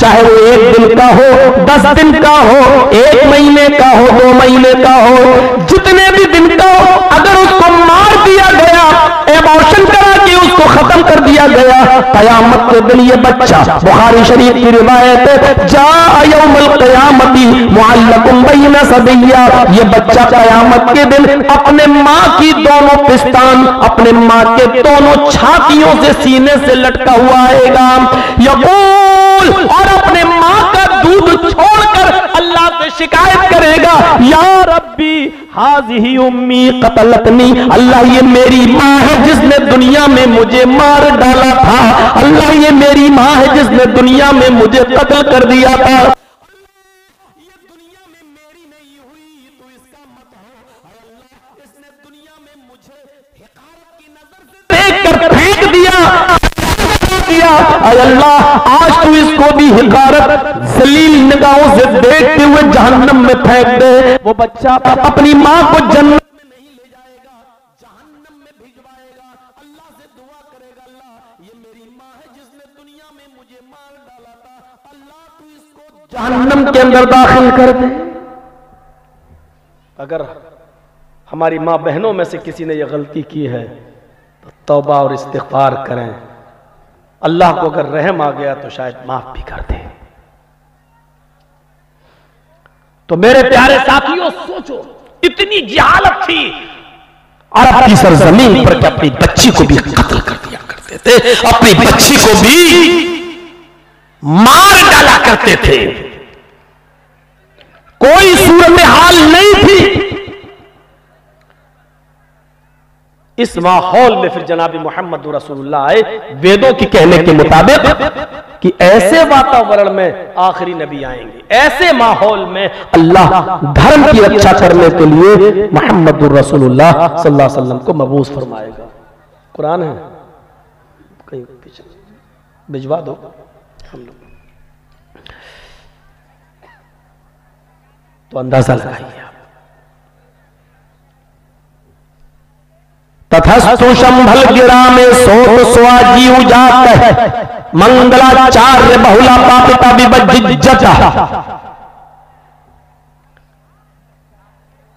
चाहे वो एक दिन का हो, दस दिन का हो, एक महीने का हो, दो महीने का हो, जितने भी खत्म कर दिया गया। कयामत के दिन ये बच्चा, बुखारी शरीफ की रिवायत सदिया। ये बच्चा कयामत के दिन अपने माँ की दोनों पिस्तान, अपने माँ के दोनों छातियों से सीने से लटका हुआ आएगा। यकूल, और अपने माँ का दूध छोड़कर अल्लाह से शिकायत करेगा, या रब्बी हाजी उम्मी कतलतनी, अल्लाह ये मेरी माँ है जिसने दुनिया में मुझे मार डाला था। अल्लाह ये मेरी माँ है जिसने दुनिया में मुझे कत्ल कर दिया था। दिया। अरे अल्लाह, आज तू इसको भी हिकारत, जलील निगाहों से देखते हुए जहन्नम में फेंक दे। वो बच्चा अपनी माँ को जन्नत में नहीं ले जाएगा, जहन्नम के अंदर दाखिल कर दे। अगर हमारी माँ बहनों में से किसी ने यह गलती की है तो तौबा और इस्तिगफार करें। अल्लाह को अगर रहम आ गया तो शायद माफ़ भी कर दे। तो मेरे प्यारे साथियों, सोचो, इतनी जहालत थी। अरब की सरजमीन पर अपनी बच्ची को भी कत्ल कर दिया करते थे? अपनी बच्ची को भी मार डाला करते थे। कोई सूरत हाल नहीं थी। इस माहौल में फिर जनाबी मोहम्मद रसूलुल्लाह आए, वेदों के कहने के मुताबिक कि ऐसे वातावरण में आखिरी नबी आएँगे। ऐसे माहौल में अल्लाह धर्म की रक्षा करने के लिए मोहम्मद रसूलुल्लाह सल्लल्लाहु अलैहि वसल्लम को मबूस फरमाएगा। कुरान है? कहीं पीछे। भिजवा दो। हम लोग। तो अंदाज़ा लगाइए। तथस्तु गिरा में सोत स्वाजी उजात है मंगलाचार्य बहुला पापिता विभज्जता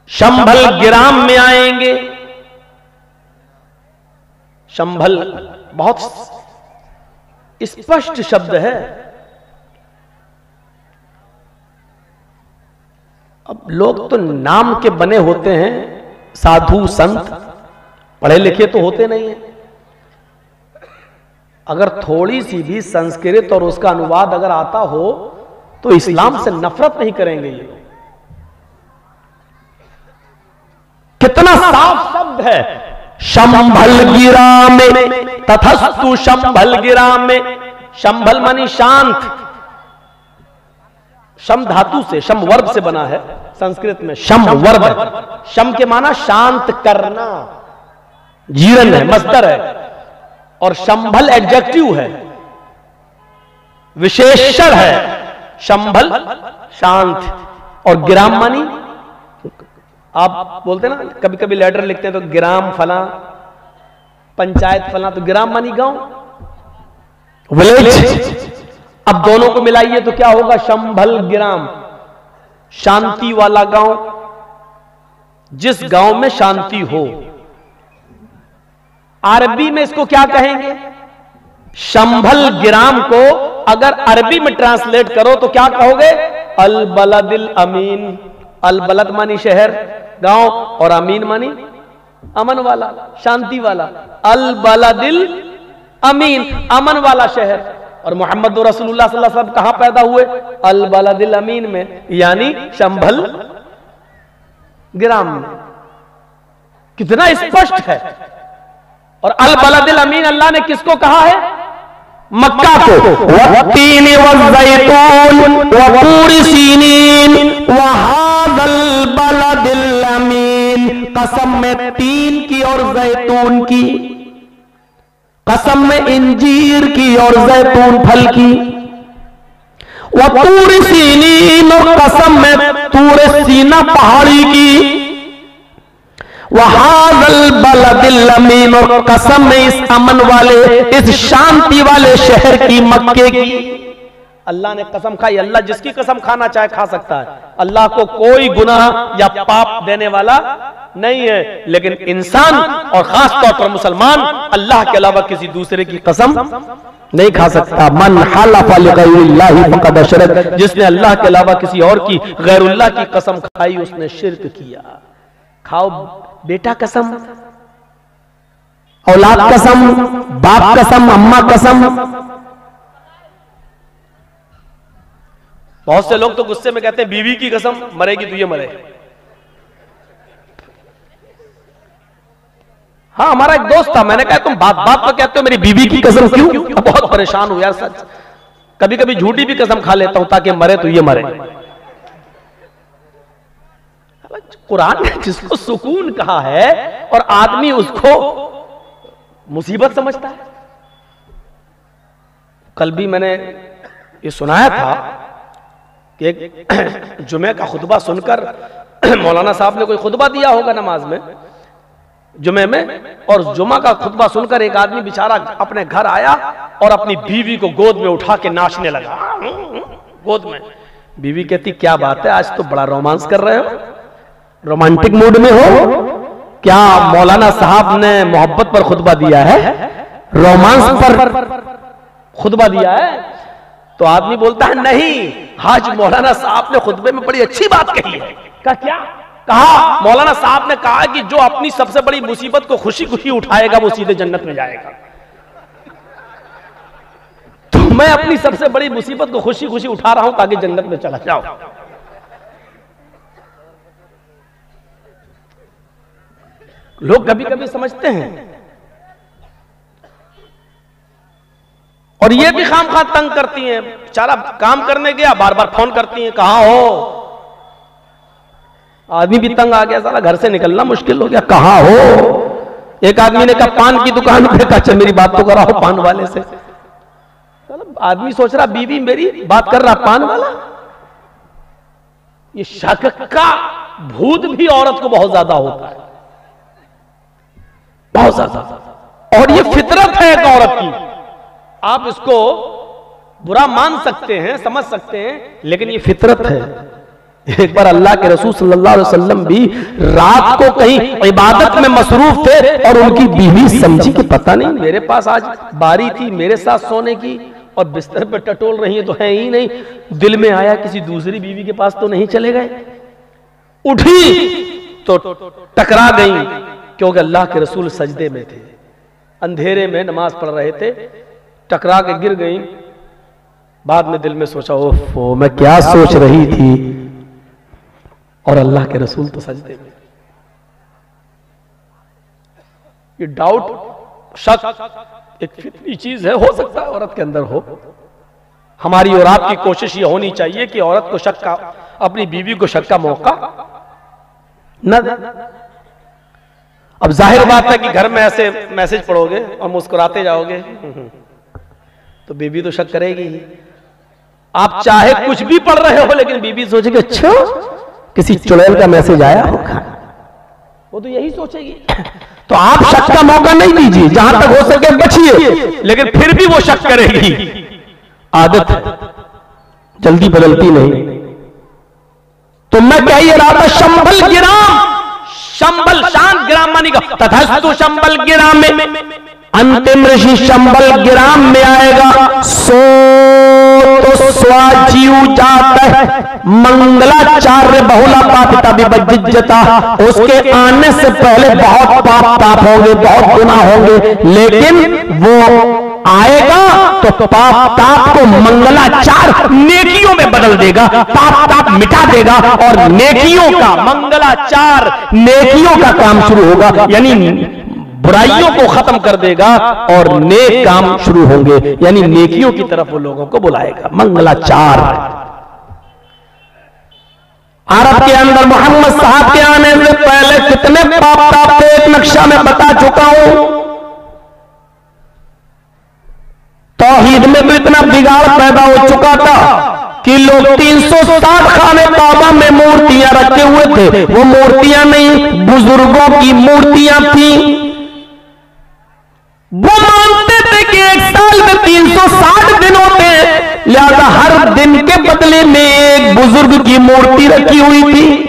शंभल ग्राम में आएँगे। शंभल बहुत स्पष्ट शब्द है। अब लोग तो नाम के बने होते हैं, साधु संत। पढ़े लिखे तो होते नहीं है। अगर थोड़ी सी भी संस्कृत और उसका अनुवाद अगर आता हो तो इस्लाम से नफरत नहीं करेंगे ये कितना साफ़ शब्द है। शंभल गिरा में तथस्तु शंभल गिरा में। शंभल मानी शांत। शम धातु से शम वर्ब से बना है संस्कृत में। शम वर्ब शम के माना शांत करना। जीरन है, मस्तर है, और शंभल एडजेक्टिव है। विशेषण है शंभल शांत, और ग्राम मानी। आप बोलते ना कभी कभी लेटर लिखते हैं तो ग्राम फला, पंचायत फला तो ग्राम मानी गाँव। विलेज अब दोनों को मिलाइए तो क्या होगा? शंभल ग्राम, शांति वाला गाँव। जिस गाँव में शांति हो अरबी में इसको क्या कहेंगे? शंभल ग्राम को अगर अरबी में ट्रांसलेट करो तो क्या कहोगे? अल बलदिल अमीन। अल बलद मानी शहर, गाँव, और अमीन मानी अमन वाला, शांति वाला। अल बलदिल अमीन, अमन वाला शहर। और मोहम्मद वसल्लम कहाँ पैदा हुए? अल बलदिल अमीन में, यानी शंभल ग्राम में। कितना स्पष्ट है। और अल बलदिल अमीन, अल्लाह ने किसको कहा है? मक्का को। सीनीन। वहादल बलदिल अमीन। कसम में तीन की और जैतून की। कसम में इंजीर की और जैतून फल की। वपूर सीनीन और कसम में तूर सीना पहाड़ी की। और कसम में इस अमन वाले, इस शांति वाले शहर की मक्के की। अल्लाह ने कसम खाई। अल्लाह जिसकी कसम खाना चाहे खा सकता है। अल्लाह को कोई गुनाह या पाप देने वाला नहीं है। लेकिन इंसान और खास तौर पर मुसलमान अल्लाह के अलावा किसी दूसरे की कसम नहीं खा सकता। मन हलफ जिसने अल्लाह के अलावा किसी और की, गैरुल्लाह की कसम खाई, उसने शिरक किया। खाओ बेटा कसम। औलाद कसम बाप कसम अम्मा कसम। बहुत से लोग तो गुस्से में कहते हैं बीवी की कसम मरेगी तो ये मरे। हाँ हमारा एक दोस्त था मैंने कहा तुम बात बात पर कहते हो मेरी बीवी की कसम क्यों? बहुत परेशान हूँ यार सच। कभी कभी झूठी भी कसम खा लेता हूँ ताकि मरे तो ये मरे। कुरान ने जिसको सुकून कहा है और आदमी उसको मुसीबत समझता है। कल भी मैंने ये सुनाया था कि एक जुमे का खुतबा सुनकर मौलाना साहब ने कोई खुतबा दिया होगा नमाज़ में, जुमे में, और जुमा का खुतबा सुनकर एक आदमी बेचारा अपने घर आया और अपनी बीवी को गोद में उठा के नाचने लगा। गोद में। बीवी कहती, क्या बात है, आज तो बड़ा रोमांस कर रहे हो। रोमांटिक मूड में हो? क्या मौलाना साहब ने मोहब्बत पर खुतबा दिया है? रोमांस पर खुतबा दिया है? तो आदमी बोलता है नहीं आज मौलाना साहब ने खुतबे में बड़ी अच्छी बात कही है। का क्या? कहा मौलाना साहब ने कहा कि जो अपनी सबसे बड़ी मुसीबत को खुशी खुशी उठाएगा वो सीधे जन्नत में जाएगा। तो मैं अपनी सबसे बड़ी मुसीबत को खुशी खुशी उठा रहा हूँ ताकि जन्नत में चला जाओ लोग कभी कभी समझते हैं। और ये भी खाम खा तंग करती हैं। बेचारा काम करने गया बार बार फ़ोन करती हैं, कहा हो? आदमी भी तंग आ गया सारा घर से निकलना मुश्किल हो गया, कहा हो? एक आदमी ने कहा, पान की दुकान पे, कहा चल मेरी बात तो कराओ पान वाले से। आदमी सोच रहा, बीवी मेरी बात कर रहा, पान वाला? ये शक का भूत भी औरत को बहुत ज़्यादा होता है। बहुत ज़्यादा। और ये फितरत है एक औरत की। आप इसको बुरा मान सकते हैं, समझ सकते हैं, लेकिन ये फितरत है। एक बार अल्लाह के रसूल सल्लल्लाहु अलैहि वसल्लम भी रात को कहीं इबादत में मसरूफ थे और उनकी बीवी समझी कि पता नहीं मेरे पास आज बारी थी मेरे साथ सोने की, और बिस्तर पर टटोल रही है तो है ही नहीं। दिल में आया किसी दूसरी बीवी के पास तो नहीं चले गए। उठी तो टकरा गई। क्योंकि अल्लाह के रसूल सजदे में थे। अंधेरे में नमाज़ पढ़ रहे थे, टकरा के गिर गई। बाद में दिल में सोचा, ओफो मैं क्या सोच रही थी? और अल्लाह के रसूल तो सजदे में ये डाउट शक एक फितरी चीज़ है, हो सकता है औरत के अंदर हो। हमारी और आपकी कोशिश ये होनी चाहिए कि औरत को शक का, अपनी बीवी को शक का मौका न अब ज़ाहिर बात है कि घर में ऐसे मैसेज पढ़ोगे और मुस्कुराते जाओगे। तो बीबी तो शक करेगी। आप चाहे कुछ भी पढ़ रहे हो, लेकिन बीबी सोचेगी अच्छा किसी चुड़ैल का मैसेज आया होगा वो तो यही सोचेगी। तो आप शक का मौका नहीं दीजिए, जहाँ तक हो सके बचिए। लेकिन फिर भी वो शक करेगी। आदत जल्दी बदलती नहीं। तो मैं क्या ये रहा था शंबल गिराम शंबल शांत गिराम मानी का तथा शंबल गिराम। में अंतिम ऋषि शंबल ग्राम में आएगा। सो तो स्वाजीव जात है। मंगलाचार्य बहुला पापिता विभजिता उसके आने से पहले बहुत पाप पाप होंगे, बहुत गुना होंगे। लेकिन वो आएगा तो पाप ताप को मंगलाचार नेकियों में बदल देगा, पाप ताप मिटा देगा और नेकियों का मंगलाचार नेकियों का काम शुरू होगा, यानी बुराइयों को खत्म कर देगा और नेक काम शुरू होंगे, यानी नेकियों की तरफ़ वो लोगों को बुलाएगा, मंगलाचार। अरब के अंदर मोहम्मद साहब के आने से पहले कितने पाप ताप थे एक नक्शा में बता चुका हूँ। तोहीद में तो इतना बिगाड़ पैदा हो चुका था कि लोग 360 खाने काबा में मूर्तियाँ रखे हुए थे। वो मूर्तियाँ नहीं, बुज़ुर्गों की मूर्तियाँ थी। वो मानते थे कि एक साल में 360 दिन होते हैं, लिहाजा हर दिन के बदले में एक बुज़ुर्ग की मूर्ति रखी हुई थी।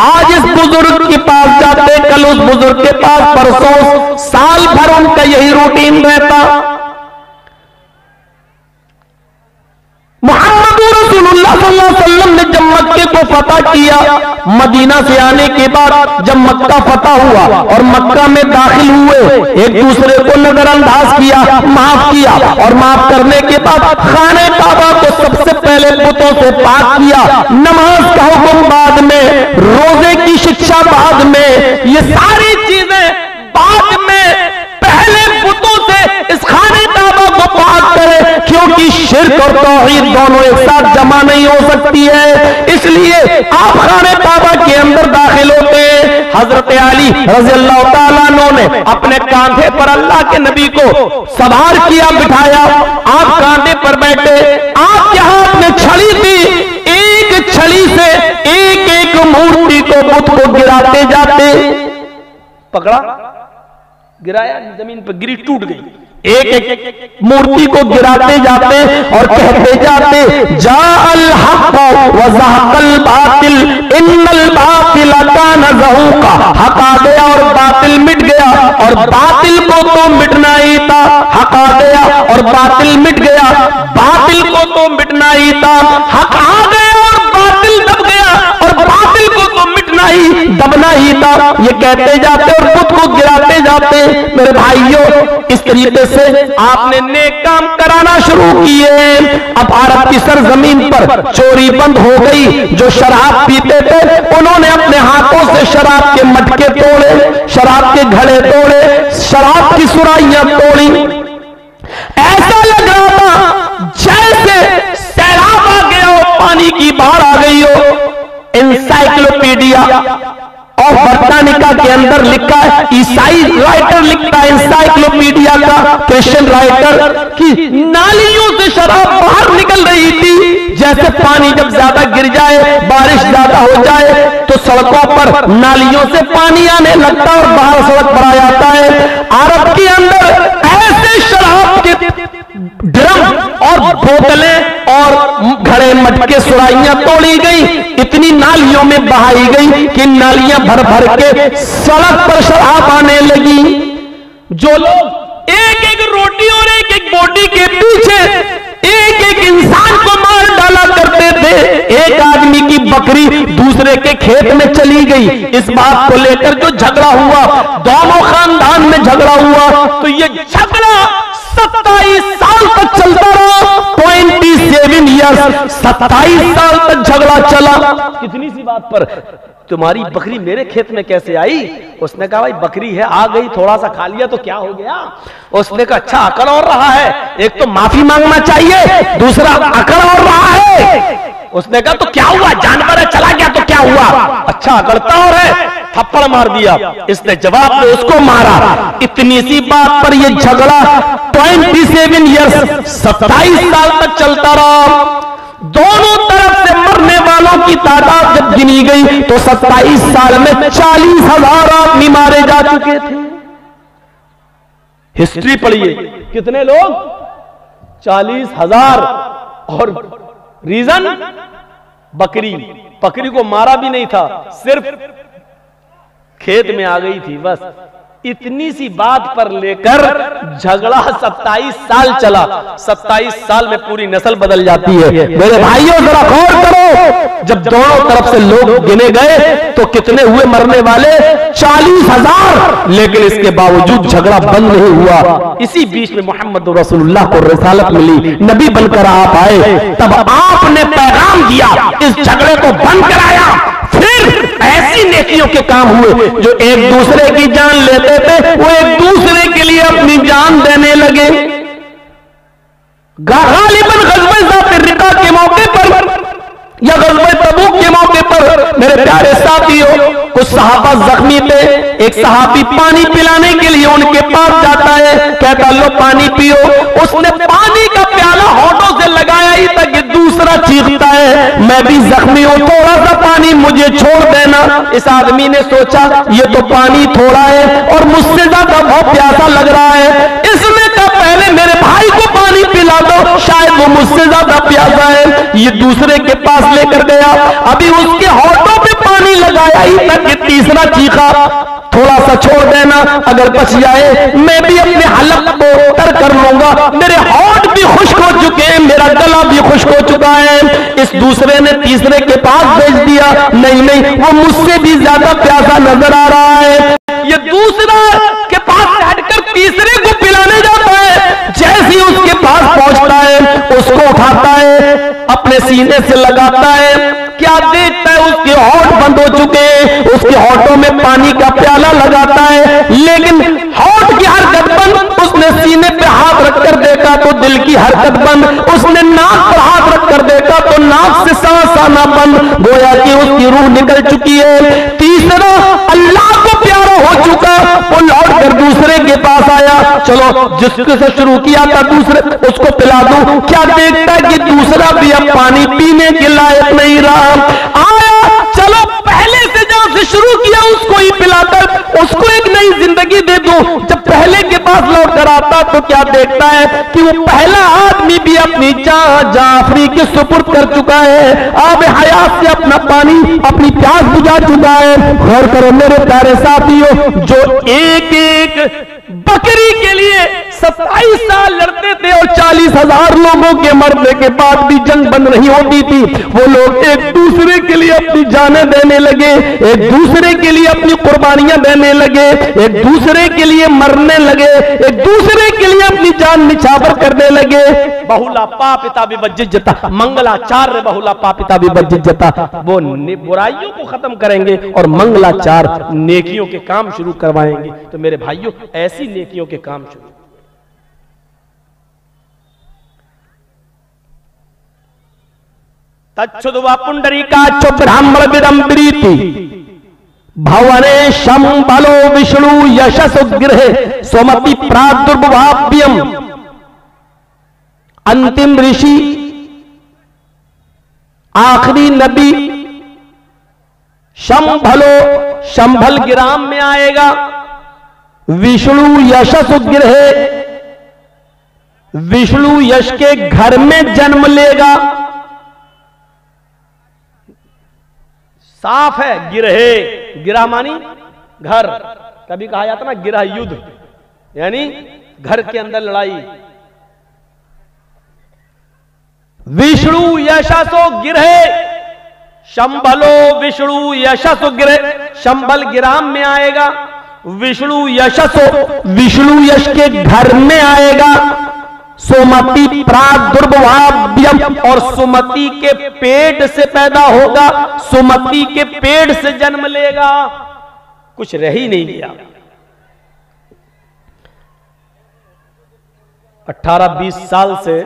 आज इस बुज़ुर्ग के पास जाते कल उस बुज़ुर्ग के पास, परसों साल भर उनका यही रूटीन रहता। मोहम्मद ने जब मक्के को फतह किया, मदीना से आने के बाद जब मक्का फतह हुआ और मक्का में दाखिल हुए, एक दूसरे को नजरअंदाज किया, माफ़ किया और माफ़ करने के बाद खाने काबा को सबसे पहले बुतों से पाक किया। नमाज़ का हुक्म बाद में, रोज़े की शिक्षा बाद में, ये सारी चीज़ें बाद में पहले बुतों से इस खाने काबा को पाक करे क्योंकि शिरक और तोहीद दोनों एक साथ जमा नहीं हो सकती है। इसलिए आप खाने काबा के अंदर दाखिल होते हज़रत अली रज़ी अल्लाह ने अपने कांधे पर अल्लाह के नबी को सवार किया, बिठाया। आप कांधे पर बैठे, आप यहाँ अपने छड़ी थी एक छड़ी से एक एक मूर्ति को बुत को गिराते जाते। पकड़ा? गिराया, ज़मीन पर गिरी, टूट गई। एक एक मूर्ति को गिराते जाते और कहते जाते, जा अल हक बातिल बातिल का हक गया और बातिल मिट गया, और बातिल को तो मिटना ही था। हक गया और बातिल मिट गया, बातिल को तो मिटना ही था। हक गया और बातिल दब गया, और बातिल को तो मिटना ही, दबना ही था। ये कहते जाते और खुद को गिराते जाते मेरे भाइयों, इस तरीके से आपने नेक काम कराना शुरू किए। अब भारत की सरजमीन पर चोरी बंद हो गई। जो शराब पीते थे, उन्होंने अपने हाथों से शराब के मटके तोड़े, शराब के घड़े तोड़े, शराब की सुराइयाँ तोड़ी। ऐसा लग रहा था जैसे सैलाब आ गया हो, पानी की बाढ़ आ गई हो। इंसाइक्लोपीडिया और बर्तानिका के अंदर लिखा है, ईसाई राइटर लिखता है इंसाइक्लोपीडिया का क्रिश्चियन राइटर कि नालियों से शराब बाहर निकल रही थी। जैसे पानी जब ज़्यादा गिर जाए, बारिश ज़्यादा हो जाए तो सड़कों पर नालियों से पानी आने लगता और बाहर सड़क पर आ जाता है। अरब के अंदर ऐसे शराब के ड्रम और बोतलें और घड़े मटके सुराइयाँ तोड़ी गई। इतनी नालियों में बहाई गई कि नालियाँ भर भर के सड़क पर शराब आने लगी। जो लोग एक एक रोटी और एक एक बोटी के पीछे एक एक इंसान को मार डाला करते थे। एक आदमी की बकरी दूसरे के खेत में चली गई। इस बात को लेकर जो झगड़ा हुआ, दोनों खानदान में झगड़ा हुआ तो ये झगड़ा सत्ताईस साल तक चलता रहा। ट्वेंटी सेवन ईयर्स सत्ताईस साल तक झगड़ा चला। कितनी सी बात पर तुम्हारी बकरी मेरे खेत में कैसे आई? उसने कहा भाई बकरी है आ गई थोड़ा सा खा लिया तो क्या हो गया? उसने कहा अच्छा अकड़ और रहा है। एक तो माफ़ी मांगना चाहिए दूसरा अकड़ और रहा है। उसने कहा तो क्या हुआ? जानवर है चला गया तो क्या हुआ? अच्छा अकड़ता और है। थप्पड़ मार दिया। इसने जवाब में उसको मारा। इतनी सी बात पर यह झगड़ा ट्वेंटी सेवन ईयर्स सत्ताईस साल तक चलता रहा। दोनों तरफ़ से मरने वालों की तादाद जब गिनी गई तो सत्ताईस साल में चालीस हज़ार आदमी मारे जा चुके थे। हिस्ट्री पढ़िए, कितने लोग? चालीस हज़ार। और रीजन? बकरी। बकरी को मारा भी नहीं था, सिर्फ़ खेत में आ गई थी, बस। इतनी सी बात पर लेकर झगड़ा 27 साल चला। 27 साल में पूरी नस्ल बदल जाती है। मेरे भाइयों, जरा गौर करो, जब दोनों तरफ़ से लोग गिने गए तो कितने हुए मरने वाले? चालीस हज़ार। लेकिन इसके बावजूद झगड़ा बंद नहीं हुआ। इसी बीच में मोहम्मद रसूलुल्लाह को रसालत मिली। नबी बनकर आप आए। तब आपने पैगाम दिया, इस झगड़े को बंद कराया। फिर ऐसी नेकियों के काम हुए जो एक दूसरे की जान लेते थे, वो एक दूसरे के लिए अपनी जान देने लगे। गालिबन गजबे रिका के मौके पर या गजबे तबूक के मौके पर, मेरे प्यारे साथियों, कुछ सहाबा जख्मी थे। एक सहाबी पानी पिलाने के लिए उनके पास जाता है, कहता, लो, पानी पियो। उसने पानी का प्याला होठों से लगाया ही तक ये दूसरा चीखता है मैं भी जख्मी हूँ थोड़ा सा पानी मुझे छोड़ देना। इस आदमी ने सोचा ये तो पानी थोड़ा है और मुझसे ज़्यादा बहुत प्यासा लग रहा है। इसने कहा पहले मेरे भाई को पानी पिला दो शायद वो मुझसे ज़्यादा प्यासा है। ये दूसरे के पास लेकर गया। अभी उसके होठों पे पानी लगाया ही तक तीसरा चीखा थोड़ा सा छोड़ देना। अगर बच जाए मैं भी अपने हलक को तर कर लूँगा मेरे होठ भी खुश्क हो चुके हैं मेरा गला भी खुश्क हो चुका है इस दूसरे ने तीसरे के पास भेज दिया। नहीं नहीं, वो मुझसे भी ज़्यादा प्यासा नज़र आ रहा है। ये दूसरा के पास हटकर तीसरे को पिलाने जाता है। जैसे ही उसके पास पहुँचता है, उसको उठाता है, अपने सीने से लगाता है। क्या देखता है? उसके होठ बंद हो चुके उसके होठों में पानी का प्याला लगाता है। लेकिन की हरकत बंद। उसने नाक पर हाथ रखकर देखा तो नाक से सांस आना बंद। गोया कि उसकी रूह निकल चुकी है। तीसरा, अल्लाह को प्यारा हो चुका। वो लौट कर दूसरे के पास आया। चलो, जिसके से शुरू किया था दूसरे, उसको पिला दूँ। क्या देखता है कि दूसरा भी अब पानी पीने के लायक नहीं रहा। आया से शुरू किया, उसको ही पिलाकर, उसको एक नई ज़िंदगी दे दूँ। जब पहले के पास लौट कर आता तो क्या देखता है कि वो पहला आदमी भी अपनी जान जाफरी के सुपुर्द कर चुका है। आब हयात से अपना पानी, अपनी प्यास बुझा चुका है। गौर करो मेरे प्यारे साथियों, जो एक एक बकरी के लिए सत्ताईस साल लड़ते थे और चालीस हज़ार लोगों के मरने के बाद भी जंग बंद नहीं होती थी। वो लोग एक दूसरे के लिए अपनी जानें देने लगे, एक दूसरे के लिए अपनी कुर्बानियाँ देने लगे, एक दूसरे के लिए मरने लगे, एक दूसरे के लिए अपनी जान निछावर करने लगे। बहुला पा पिता भी जता, मंगलाचार्य बहुला पा पिता भी जता। वो बुराइयों को खत्म करेंगे और मंगलाचार नेकियों के काम शुरू करवाएँगे। तो मेरे भाइयों, ऐसी नेकियों के काम शुरू तच्छुदवा पुंडरीकाच ब्राह्मण विदम्बरीति भवने शंबलो विष्णु यशस गृह स्वमति प्रादुर्भाव्यम। अंतिम ऋषि, आखिरी नबी शंभलो शंभल ग्राम में आएगा। विष्णु यशस गृह, विष्णु यश के घर में जन्म लेगा। साफ़ है, गिरहे। गिरा मानी घर। कभी कहा जाता ना, गिरह युद्ध। यानी घर के अंदर लड़ाई। विष्णु यशसो गिरहे, शंभलो विष्णु यशसो गिरहे। शंबल गिराम में आएगा, विष्णु यशसो विष्णु यश के घर में आएगा। सुमति प्रादुर्भाव्यम और सुमति के पेट से पैदा होगा, सुमति के पेट से जन्म लेगा। कुछ रह ही नहीं गया। 18-20 साल से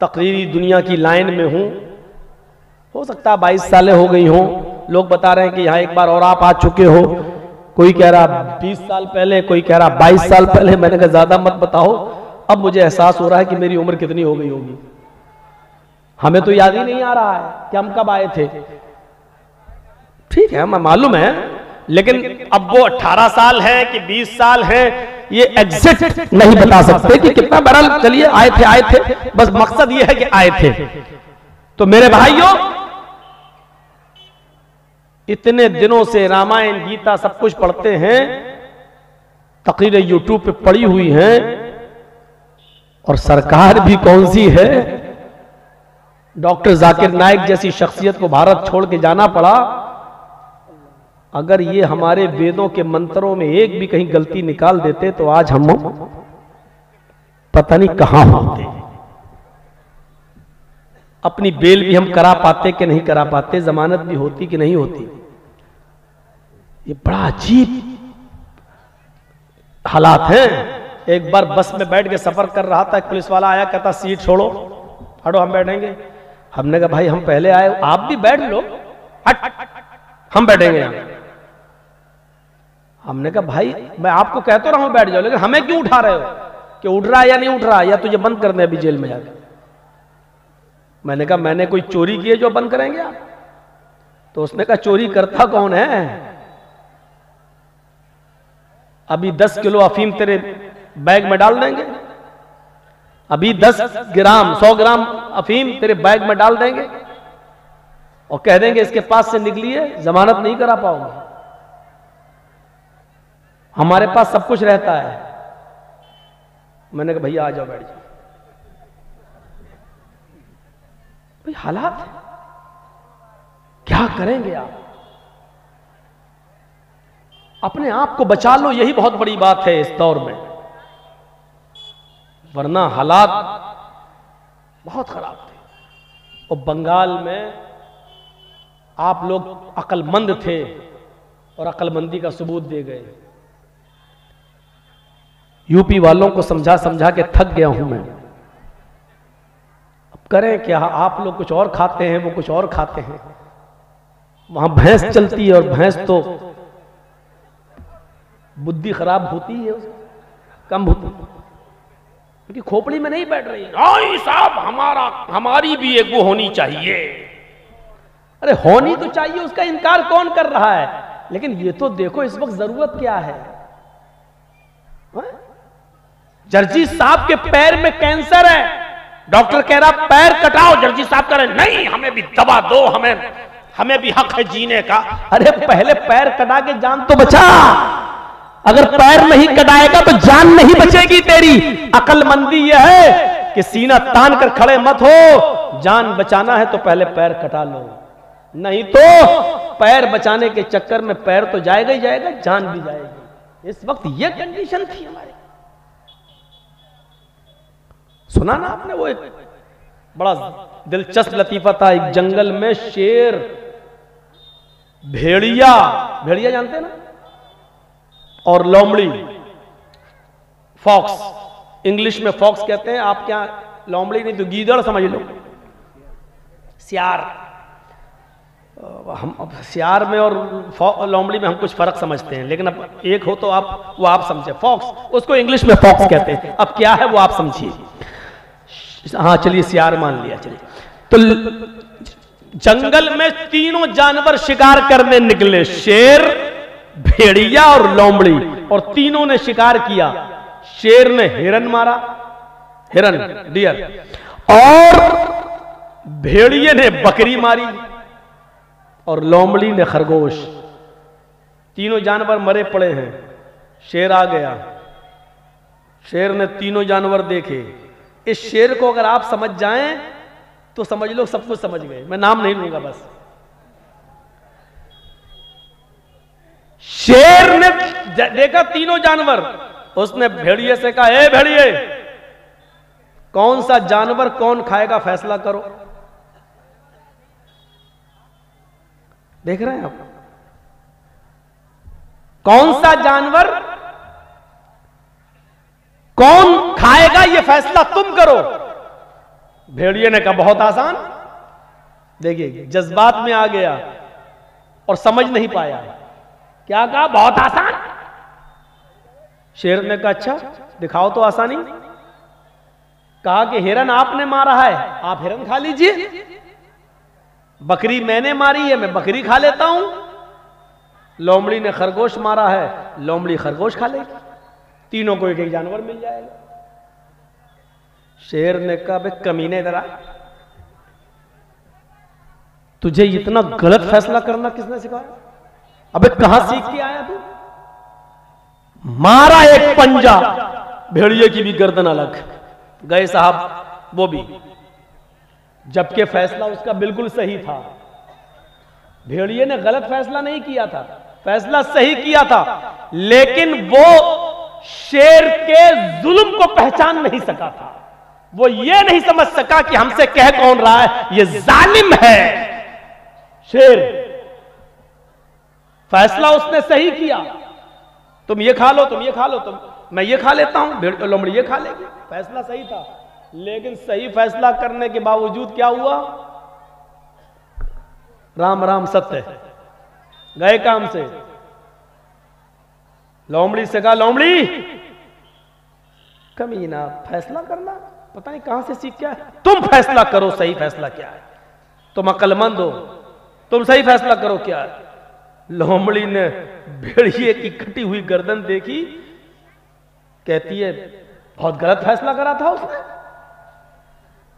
तकरीरी दुनिया की लाइन में हूँ। हो सकता है बाईस सालें हो गई हों। लोग बता रहे हैं कि यहाँ एक बार और आप आ चुके हो। कोई कह रहा, बीस साल पहले, कोई कह रहा, बाईस साल पहले। मैंने कहा, ज़्यादा मत बताओ। अब मुझे एहसास हो रहा है कि मेरी उम्र कितनी हो गई होगी। हमें तो याद ही नहीं आ रहा है कि हम कब आए थे। ठीक है, मैं मालूम है, लेकिन अब वो 18 साल है कि 20 साल है, ये एग्जैक्ट नहीं बता सकते कि कितना बरल चलिए, आए थे आए थे। बस मकसद ये है कि आए थे। तो मेरे भाइयों, इतने दिनों से रामायण, गीता सब कुछ पढ़ते हैं, तकरीरें यूट्यूब पे पड़ी हुई हैं और सरकार भी कौन सी है? डॉक्टर जाकिर नाइक जैसी शख्सियत को भारत छोड़ के जाना पड़ा। अगर ये हमारे वेदों के मंत्रों में एक भी कहीं गलती निकाल देते तो आज हम पता नहीं कहाँ होते। अपनी बेल भी हम करा पाते कि नहीं करा पाते जमानत भी होती कि नहीं होती। ये बड़ा अजीब हालात हैं। एक बार बस में बैठ के सफ़र कर रहा था पुलिस वाला आया, कहता, सीट छोड़ो, हटो, हम बैठेंगे। हमने कहा, भाई, हम पहले आए, आप भी बैठ लो, हट, हम बैठेंगे हमने कहा, भाई, मैं आपको कहता रहा हूँ बैठ जाओ, लेकिन हमें क्यों उठा रहे हो? कि उठ रहा है या नहीं उठ रहा या तुझे बंद कर दे अभी जेल में जाकर मैंने कहा, मैंने कोई चोरी की है जो बंद करेंगे आप? तो उसने कहा, चोरी करता कौन है? अभी दस किलो अफीम तेरे बैग में डाल देंगे। अभी दस ग्राम, सौ ग्राम अफीम तेरे बैग में डाल देंगे और कह देंगे, इसके पास से निकलिए जमानत नहीं करा पाओगे। हमारे पास सब कुछ रहता है। मैंने कहा, भैया, आ जाओ, बैठ जाओ। भाई, हालात है। क्या करेंगे आप? अपने आप को बचा लो, यही बहुत बड़ी बात है इस दौर में। वरना हालात बहुत खराब थे। और बंगाल में आप लोग अक्लमंद थे और अक्लमंदी का सबूत दे गए। यूपी वालों को समझा समझा के थक गया हूँ मैं। अब करें क्या? आप लोग कुछ और खाते हैं, वो कुछ और खाते हैं। वहाँ भैंस चलती है और भैंस तो बुद्धि खराब होती है, कम होती है। क्योंकि खोपड़ी में नहीं बैठ रही। है साहब, हमारा, हमारी भी एक वो होनी चाहिए। अरे होनी तो चाहिए, उसका इनकार कौन कर रहा है? लेकिन ये तो देखो, इस वक्त ज़रूरत क्या है? हाँ? जर्जी साहब के पैर में कैंसर है। डॉक्टर कह रहा, पैर कटाओ। जर्जी साहब कह रहे, नहीं, हमें भी दबा दो, हमें हमें भी हक है जीने का। अरे पहले पैर कटा के जान तो बचा। अगर पैर नहीं कटाएगा तो जान नहीं बचेगी तेरी। अकलमंदी यह है कि सीना तान कर खड़े मत हो। जान बचाना है तो पहले पैर कटा लो। नहीं तो पैर बचाने के चक्कर में पैर तो जाएगा ही जाएगा, जान भी जाएगी। इस वक्त यह कंडीशन थी हमारी। सुना ना आपने वो एक बड़ा दिलचस्प लतीफा था, एक जंगल में शेर, भेड़िया। भेड़िया जानते हैं ना? और लोमड़ी, फॉक्स। इंग्लिश में फॉक्स कहते हैं, आप क्या लोमड़ी नहीं तो गीदड़ समझ लो। सियार। हम अब सियार में और लोमड़ी में हम कुछ फ़र्क समझते हैं, लेकिन अब एक हो तो आप, वो आप समझे। फॉक्स, उसको इंग्लिश में फॉक्स कहते हैं। अब क्या है वो आप समझिए। हाँ चलिए, सियार मान लिया, चलिए। तो जंगल में तीनों जानवर शिकार करने निकले, शेर भेड़िया और लोमड़ी, और तीनों ने शिकार किया। शेर ने हिरन मारा। हिरन, डियर। और भेड़िए ने बकरी मारी, और लोमड़ी ने खरगोश। तीनों जानवर मरे पड़े हैं। शेर आ गया। शेर ने तीनों जानवर देखे। इस शेर को अगर आप समझ जाएँ तो समझ लो सब कुछ समझ गए। मैं नाम नहीं लूँगा बस। शेर ने देखा तीनों जानवर। उसने भेड़िए से कहा, ए भेड़िए, कौन सा जानवर कौन खाएगा, फैसला करो। देख रहे हैं आप? कौन सा जानवर कौन खाएगा, ये फैसला तुम करो। भेड़िए ने कहा, बहुत आसान। देखिए, जज्बात में आ गया और समझ नहीं पाया। क्या कहा? बहुत आसान। शेर ने कहा अच्छा दिखाओ तो आसानी। कहा कि, हिरन आपने मारा है, आप हिरन खा लीजिए। बकरी मैंने मारी है, मैं बकरी खा लेता हूँ। लोमड़ी ने खरगोश मारा है, लोमड़ी खरगोश खा लेगी। तीनों को एक एक जानवर मिल जाएगा। शेर ने कहा भाई कमीने जरा। तुझे इतना गलत फैसला करना किसने सिखाया? अबे कहाँ सीख के आया तू? मारा एक पंजा, भेड़िए की भी गर्दन अलग। गए साहब, वो भी। जबकि फैसला उसका बिल्कुल सही था। भेड़िए ने गलत फैसला नहीं किया था। फैसला सही किया था, लेकिन वो शेर के जुल्म को पहचान नहीं सका था। वो ये नहीं समझ सका कि हमसे कह कौन रहा है, ये जालिम है। शेर फैसला उसने सही किया। तुम ये खा लो, तुम ये खा लो, तुम मैं ये खा लेता हूँ, भेड़ लोमड़ी ये खा लेगी। फैसला सही था। लेकिन सही फैसला करने के बावजूद क्या हुआ? राम राम सत्य। गए काम से। लोमड़ी से कहा, लोमड़ी, कमी ना, फैसला करना। पता नहीं कहाँ से सीख क्या है? तुम फैसला करो, सही फैसला क्या है? तुम अकलमंद हो। तुम सही फैसला करो क्या है? लोमड़ी ने भेड़िए की कटी हुई गर्दन देखी, कहती है, बहुत गलत फैसला करा था उसने।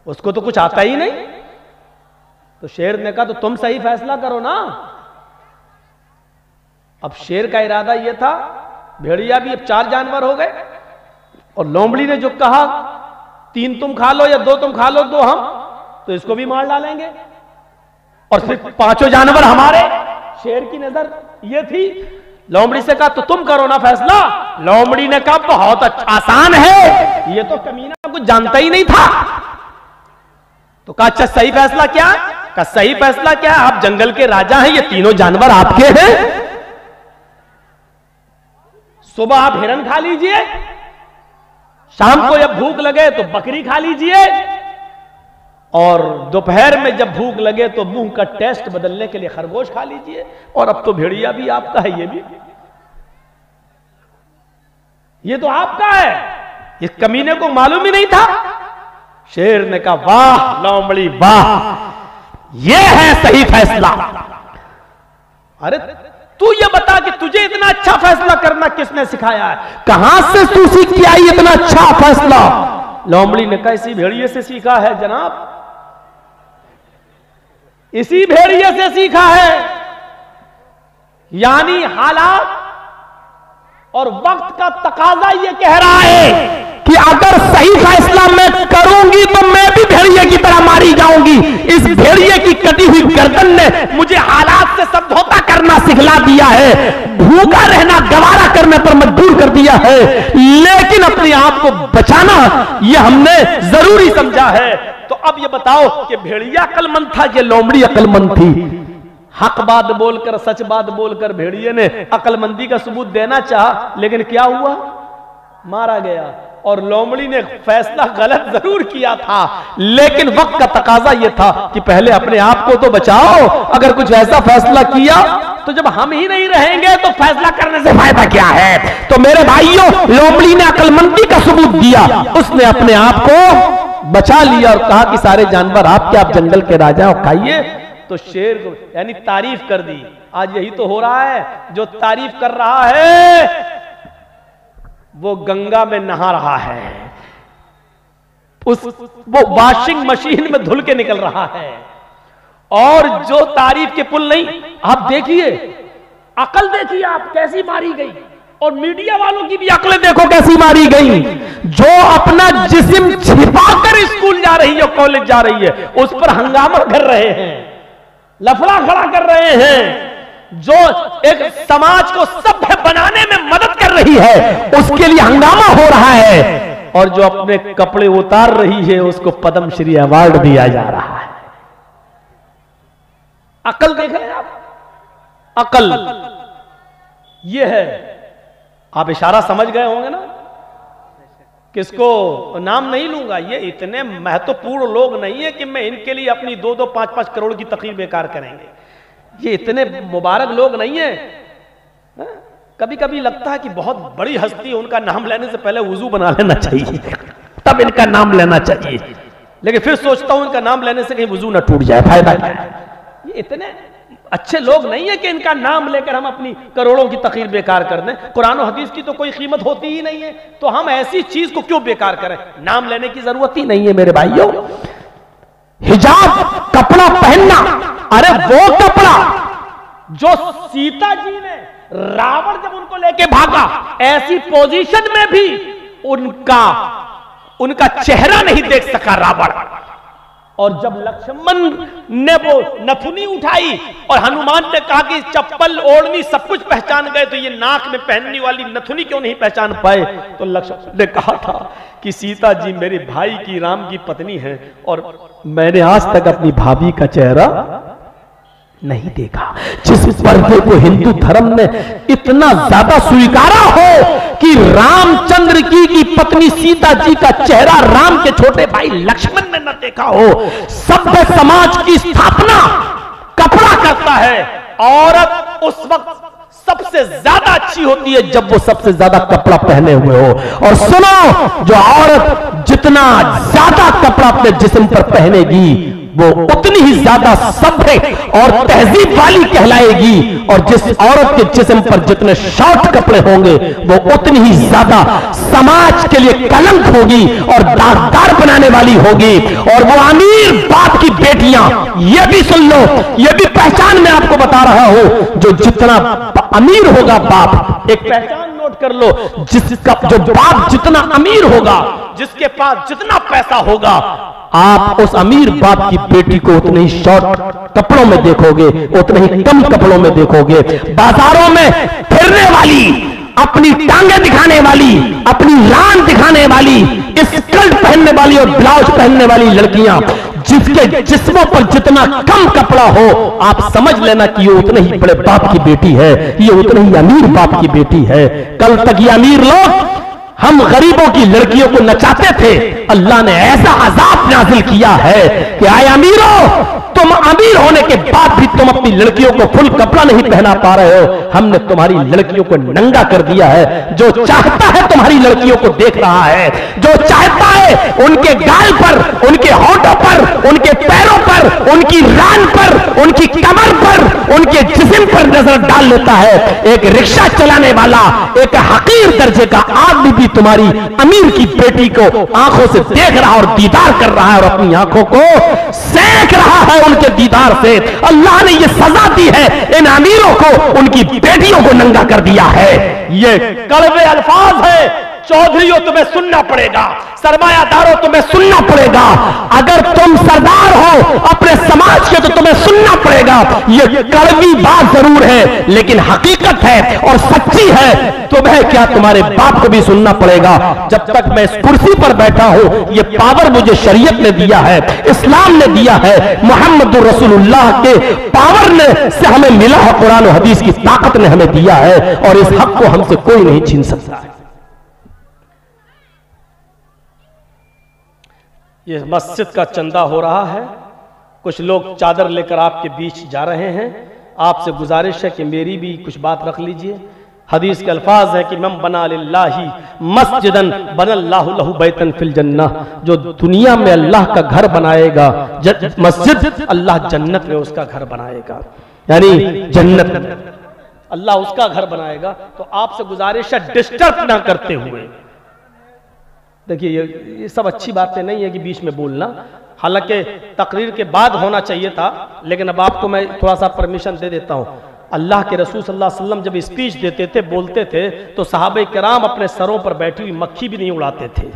उसको तो कुछ आता ही नहीं। तो शेर ने कहा तो तुम सही फैसला करो ना। अब शेर का इरादा यह था, भेड़िया भी अब चार जानवर हो गए। और लोमड़ी ने जो कहा, तीन तुम खा लो या दो तुम खा लो, दो हम तो इसको भी मार डालेंगे। और सिर्फ़ पाँचों जानवर हमारे। शेर की नज़र ये थी, लोमड़ी से कहा तो तुम करो ना फैसला। लोमड़ी ने कहा, बहुत अच्छा आसान है। ये तो कमीना कुछ जानता ही नहीं था। तो कहा अच्छा सही फैसला क्या? का सही फैसला क्या आप जंगल के राजा हैं, ये तीनों जानवर आपके हैं। सुबह आप हिरन खा लीजिए। शाम को जब भूख लगे तो बकरी खा लीजिए। और दोपहर में जब भूख लगे तो मुँह का टेस्ट बदलने के लिए खरगोश खा लीजिए, और अब तो भेड़िया भी आपका है, ये भी। ये तो आपका है। इस कमीने को मालूम ही नहीं था। शेर ने कहा, वाह, लोमड़ी, वाह, ये है सही फैसला। अरे, तू ये बता कि तुझे इतना अच्छा फैसला करना किसने सिखाया है? कहाँ से तू सीख के आई इतना अच्छा फैसला? लोमड़ी ने कैसी भेड़िए से सीखा है, जनाब। इसी भेड़िए से सीखा है। यानी हालात और वक्त का तकाजा ये कह रहा है कि अगर सही फैसला मैं करूँगी तो मैं भी भेड़िए की तरह मारी जाऊँगी। इस भेड़िए की कटी हुई गर्दन ने मुझे हालात से समझौता करना सिखला दिया है। भूखा रहना, गवारा करने पर मजबूर कर दिया है। लेकिन अपने आप को बचाना यह हमने ज़रूरी समझा है। तो अब ये बताओ कि भेड़िया अकलमंद था कि लोमड़ी अकलमंद थी। हक बात बोलकर, सच बात बोलकर भेड़िए ने अकलमंदी का सबूत देना चाहा, लेकिन क्या हुआ? मारा गया। और लोमड़ी ने फैसला गलत ज़रूर किया था। लेकिन वक्त का तकाजा यह था कि पहले अपने आप को तो बचाओ। अगर कुछ ऐसा फैसला किया तो जब हम ही नहीं रहेंगे तो फैसला करने से फ़ायदा क्या है? तो मेरे भाइयों, लोमड़ी ने अकलमंदी का सबूत दिया। उसने अपने आप को बचा लिया और कहा कि सारे जानवर आपके, आप जंगल के राजा खाइए। तो शेर को, यानी तारीफ़ कर दी। आज यही तो हो रहा है, जो तारीफ़ कर रहा है, वो गंगा में नहा रहा है। उस, वो वॉशिंग मशीन में धुल के निकल रहा है। और जो तारीफ़ के पुल नहीं, आप देखिए, अकल देखिए आप, कैसी मारी गई। और मीडिया वालों की भी अकलें देखो कैसी मारी गई। जो अपना जिस्म छिपाकर स्कूल जा रही है, कॉलेज जा रही है, उस पर हंगामा कर रहे हैं। लफड़ा खड़ा कर रहे हैं। जो एक समाज को सभ्य बनाने में मदद कर रही है, उसके लिए हंगामा हो रहा है। और जो अपने कपड़े उतार रही है, उसको पद्मश्री अवार्ड दिया जा रहा है। अकल देख रहे आप? अकल। ये है। आप इशारा समझ गए होंगे ना? किसको? नाम नहीं लूँगा। ये इतने महत्वपूर्ण लोग नहीं है कि मैं इनके लिए अपनी दो दो पाँच पाँच करोड़ की तकलीफ़ बेकार करेंगे। ये इतने मुबारक लोग नहीं है हाँ? कभी कभी लगता है कि बहुत बड़ी हस्ती है, उनका नाम लेने से पहले वज़ू बना लेना चाहिए। तब इनका नाम लेना चाहिए। लेकिन फिर सोचता हूँ इनका नाम लेने से कहीं वज़ू ना टूट जाए। फ़ायदा ये इतने अच्छे लोग नहीं है कि इनका नाम लेकर हम अपनी करोड़ों की तकरीर बेकार कर दें। कुरान हदीस की तो कोई कीमत होती ही नहीं है। तो हम ऐसी चीज़ को क्यों बेकार करें? नाम लेने की ज़रूरत ही नहीं है मेरे भाइयों। हिजाब, कपड़ा पहनना, अरे वो कपड़ा जो सीता जी ने रावण जब उनको लेके भागा, ऐसी पोजीशन में भी उनका उनका चेहरा नहीं देख सका रावण। और जब लक्ष्मण ने वो नथुनी उठाई और हनुमान ने कहा कि चप्पल ओढ़नी सब कुछ पहचान गए तो ये नाक में पहनने वाली नथुनी क्यों नहीं पहचान पाए? तो लक्ष्मण ने कहा था कि सीता जी मेरे भाई की राम की पत्नी है और मैंने आज तक अपनी भाभी का चेहरा नहीं देखा। जिस पर्दे को हिंदू धर्म ने इतना ज़्यादा स्वीकारा हो कि रामचंद्र की, की पत्नी सीता जी का चेहरा राम के छोटे भाई लक्ष्मण देखा हो, सभ्य समाज की स्थापना कपड़ा करता है। औरत उस वक्त सबसे ज़्यादा अच्छी होती है जब वो सबसे ज़्यादा कपड़ा पहने हुए हो। और सुनो, जो औरत जितना ज़्यादा कपड़ा अपने जिस्म पर पहनेगी वो उतनी ही ज़्यादा सभ्य और तहजीब वाली कहलाएगी। और जिस औरत के जिस्म पर जितने शॉर्ट कपड़े होंगे, वो उतनी ही ज़्यादा समाज के लिए कलंक होगी और दागदार बनाने वाली होगी। और वो अमीर बाप की बेटियाँ, ये भी सुन लो, ये भी पहचान मैं आपको बता रहा हूँ, जो जितना अमीर होगा बाप, एक पहचान नोट कर लो, जिसका जो बाप जितना अमीर होगा, जिसके पास जितना पैसा होगा आप उस अमीर बाप की बेटी को उतने ही शॉर्ट कपड़ों में देखोगे उतने ही कम कपड़ों में देखोगे। बाजारों में फिरने वाली अपनी टांगे दिखाने वाली अपनी रान दिखाने वाली स्कर्ट पहनने वाली और ब्लाउज पहनने वाली लड़कियाँ जिसके जिस्मों पर जितना कम कपड़ा हो आप समझ लेना कि ये उतने ही बड़े बाप की बेटी है ये उतने ही अमीर बाप की बेटी है। कल तक ये अमीर लोग हम गरीबों की लड़कियों को नचाते थे। अल्लाह ने ऐसा आज़ाद नाजिल किया है कि, आए अमीरो, तुम अमीर होने के बाद भी तुम अपनी लड़कियों को फुल कपड़ा नहीं पहना पा रहे हो। हमने तुम्हारी लड़कियों को नंगा कर दिया है। जो चाहता है तुम्हारी लड़कियों को देख रहा है। जो चाहता है उनके गाल पर, उनके होठों पर, उनके पैरों पर, उनकी रान पर, उनकी कमर पर, उनके जिस्म पर नज़र डाल लेता है। एक रिक्शा चलाने वाला, एक हकीर दर्जे का आदमी भी तुम्हारी अमीर की बेटी को आँखों से देख रहा और दीदार कर रहा है और अपनी आँखों को सेक रहा है उनके दीदार से। अल्लाह ने यह सजा दी है। इन अमीरों को, उनकी बेटियों को नंगा कर दिया है। ये कड़वे अल्फाज है। चौधरीओ तुम्हें सुनना पड़ेगा। सरमायादारों तुम्हें सुनना पड़ेगा। अगर तुम सरदार हो, अपने समाज के तो तुम्हें सुनना पड़ेगा। ये कड़वी बात ज़रूर है, लेकिन हकीकत है और सच्ची है। तुम्हें क्या तुम्हारे बाप को भी सुनना पड़ेगा? जब तक मैं इस कुर्सी पर बैठा हूँ, ये पावर मुझे शरीयत ने दिया है, इस्लाम ने दिया है। मोहम्मद रसूलुल्लाह के पावर ने से हमें मिला है, कुरान हदीस की ताकत ने हमें दिया है। और इस हक को हमसे कोई नहीं छीन सकता है। ये मस्जिद का चंदा हो रहा है। कुछ लोग चादर लेकर आपके बीच जा रहे हैं। आपसे गुजारिश है कि मेरी भी कुछ बात रख लीजिए। हदीस के अल्फाज है कि मम बना लाही मस्जिदन बैतन फिल जन्ना जो दुनिया में अल्लाह का घर बनाएगा मस्जिद अल्लाह जन्नत में उसका घर बनाएगा। यानी जन्नत। अल्लाह उसका घर बनाएगा। तो आपसे गुजारिश है, डिस्टर्ब ना करते हुए। देखिए ये, ये सब अच्छी बातें नहीं है कि बीच में बोलना। हालाँकि तकरीर के बाद होना चाहिए था लेकिन अब आपको मैं थोड़ा सा परमिशन दे देता हूँ। अल्लाह के रसूल सल्लल्लाहु अलैहि वसल्लम जब स्पीच देते थे बोलते थे तो साहब कराम अपने सरों पर बैठी हुई मक्खी भी नहीं उड़ाते थे।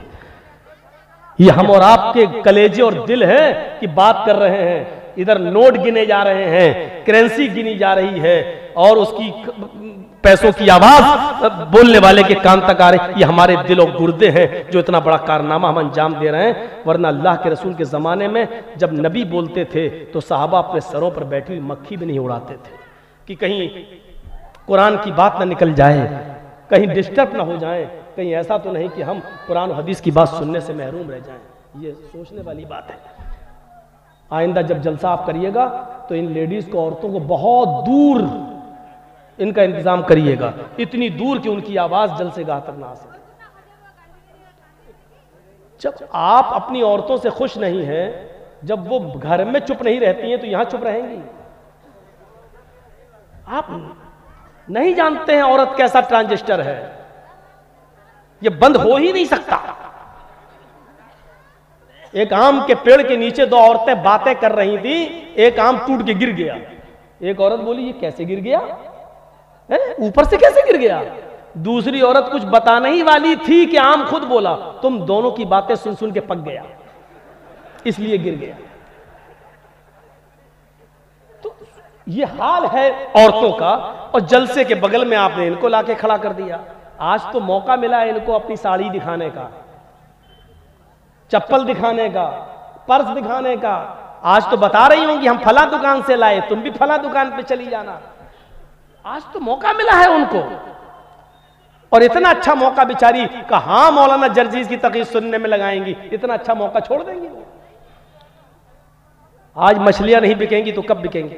ये हम और आपके कलेजे और दिल है कि बात कर रहे हैं। इधर नोट गिने जा रहे हैं करेंसी गिनी जा रही है और उसकी पैसों की आवाज़, बोलने वाले के कान तक आ रही ये हमारे दिल और गुर्दे हैं जो इतना बड़ा कारनामा हम अंजाम दे रहे हैं। वरना अल्लाह के रसूल के जमाने में जब नबी बोलते थे तो साहबा अपने सरों पर बैठी हुई मक्खी भी नहीं उड़ाते थे। कि कहीं कुरान की बात ना निकल जाए, कहीं डिस्टर्ब ना हो जाए, कहीं ऐसा तो नहीं कि हम कुरान हदीस की बात सुनने से महरूम रह जाए। ये सोचने वाली बात है। आइंदा जब जलसा आप करिएगा तो इन लेडीज़ को औरतों को बहुत दूर इनका इंतज़ाम करिएगा। इतनी दूर कि उनकी आवाज़ जल से गाह तक ना आ सके। जब आप अपनी औरतों से खुश नहीं हैं, जब वो घर में चुप नहीं रहती हैं तो यहाँ चुप रहेंगी। आप नहीं जानते हैं औरत कैसा ट्रांजिस्टर है। ये बंद हो ही नहीं सकता। एक आम के पेड़ के नीचे दो औरतें बातें कर रही थी, एक आम टूट के गिर गया। एक औरत बोली, ये कैसे गिर गया? ऊपर से कैसे गिर गया? दूसरी औरत कुछ बताने ही वाली थी कि आम खुद बोला, तुम दोनों की बातें सुन सुन के पक गया। इसलिए गिर गया। तो ये हाल है औरतों का, और जलसे के बगल में आपने इनको लाके खड़ा कर दिया। आज तो मौका मिला है इनको अपनी साड़ी दिखाने का, चप्पल दिखाने का, पर्स दिखाने का। आज तो बता रही हूँ कि हम फला दुकान से लाए, तुम भी फला दुकान पे चली जाना। आज तो मौका मिला है उनको। और इतना अच्छा मौका बिचारी कहा मौलाना जर्जीज की तकीज सुनने में लगाएँगी, इतना अच्छा मौका छोड़ देंगे आज मछलियाँ नहीं बिकेंगी तो कब बिकेंगी?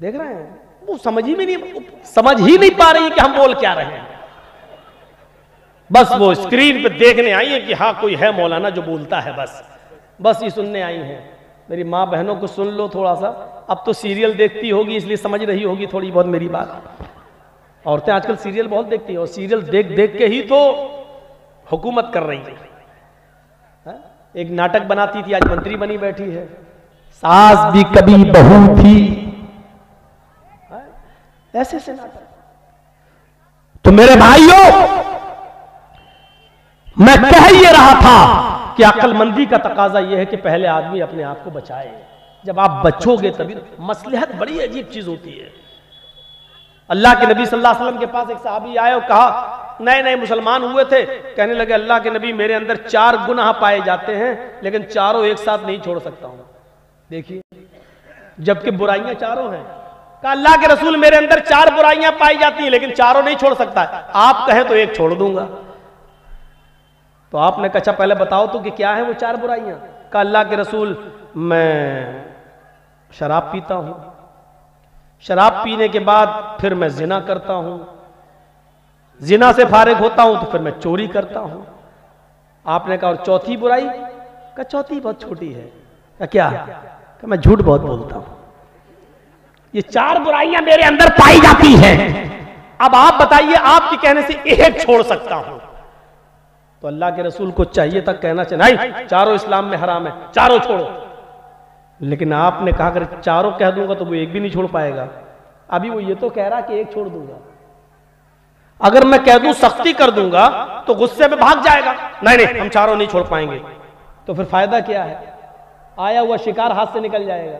देख रहे हैं? वो समझ ही में नहीं, समझ ही नहीं पा रही कि हम बोल क्या रहे हैं। बस वो स्क्रीन पे देखने आई है कि हाँ कोई है मौलाना जो बोलता है बस। बस ये सुनने आई हैं। मेरी माँ बहनों को सुन लो थोड़ा सा। अब तो सीरियल देखती होगी, इसलिए समझ रही होगी थोड़ी बहुत मेरी बात। औरतें आजकल सीरियल बहुत देखती हैं और सीरियल देख देख के ही तो हुकूमत कर रही है। हाँ? एक नाटक बनाती थी, आज मंत्री बनी बैठी है। सास भी कभी बहू थी। हाँ? ऐसे ऐसे तो मेरे भाइयों, मैं कह ये रहा था कि अक्लमंदी का तकाजा यह है कि पहले आदमी अपने आप को बचाए। जब आप बचोगे तभी मसलहत बड़ी अजीब चीज़ होती है। अल्लाह के नबी सल्लल्लाहु अलैहि वसल्लम के पास एक साहबी आए और कहा नए नए मुसलमान हुए थे। कहने लगे, अल्लाह के नबी मेरे अंदर चार गुनाह पाए जाते हैं, लेकिन चारों एक साथ नहीं छोड़ सकता हूँ। देखिए, जबकि बुराइयाँ चारों हैं। कहा, अल्लाह के रसूल मेरे अंदर चार बुराइयाँ पाई जाती हैं, लेकिन चारों नहीं छोड़ सकता। आप कहें तो एक छोड़ दूँगा। तो आपने कहा अच्छा पहले बताओ तो कि क्या है वो चार बुराइयाँ? का अल्लाह के रसूल, मैं शराब पीता हूँ। शराब पीने के बाद फिर मैं जिना करता हूँ। जिना से फारिग होता हूँ तो फिर मैं चोरी करता हूँ। आपने कहा, और चौथी बुराई? का चौथी बहुत छोटी है। का क्या? कि मैं झूठ बहुत बोलता हूँ। ये चार बुराइयाँ मेरे अंदर पाई जाती हैं। अब आप बताइए, आपके कहने से एक छोड़ सकता हूँ। तो अल्लाह के रसूल को चाहिए तक कहना चाहिए चारों इस्लाम में हराम है, चारों छोड़ो। लेकिन आपने कहा, अगर चारों कह दूँगा तो वो एक भी नहीं छोड़ पाएगा। अभी वो ये तो कह रहा कि एक छोड़ दूँगा। अगर मैं कह दूँ सख्ती कर दूँगा तो गुस्से में भाग जाएगा। नहीं नहीं, हम चारों नहीं छोड़ पाएँगे। तो फिर फ़ायदा क्या है? आया हुआ शिकार हाथ से निकल जाएगा।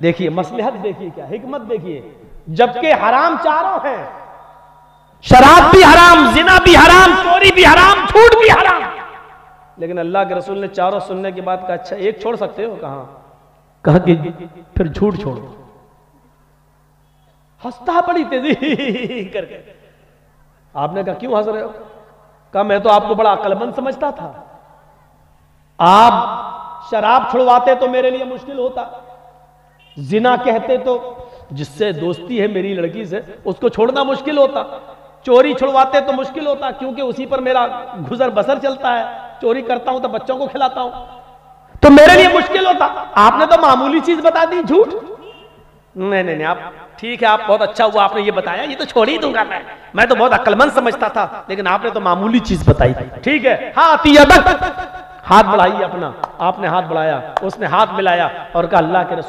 देखिए, मसलहत देखिए क्या, हिकमत देखिए। जबकि हराम चारों हैं शराब भी हराम जिना भी हराम चोरी भी हराम झूठ भी हराम। लेकिन अल्लाह के रसूल ने चारों सुनने के बाद कहा अच्छा एक छोड़ सकते हो कहा? कहा कि फिर झूठ छोड़ो हंसता बड़ी तेज़ी करके। आपने कहा क्यों हंस रहे हो? कहा मैं तो आपको बड़ा अकलमंद समझता था। आप शराब छुड़वाते तो मेरे लिए मुश्किल होता। जिना कहते तो जिससे दोस्ती है मेरी लड़की से उसको छोड़ना मुश्किल होता। चोरी छुड़वाते तो मुश्किल होता, क्योंकि उसी पर मेरा गुजर बसर चलता है। चोरी करता हूँ तो बच्चों को खिलाता हूँ। तो मेरे लिए मुश्किल होता। आपने तो मामूली चीज़ बता दी, झूठ। नहीं नहीं नहीं, आप ठीक है, आप बहुत अच्छा हुआ, आपने ये बताया, ये तो छोड़ ही दूँगा मैं। मैं तो बहुत अक्लमंद समझता था, लेकिन आपने तो मामूली चीज़ बताई। ठीक है हाँ हाथ बढ़ाइए अपना। आपने हाथ बढ़ाया, उसने हाथ मिलाया और कहा, अल्लाह के रसूल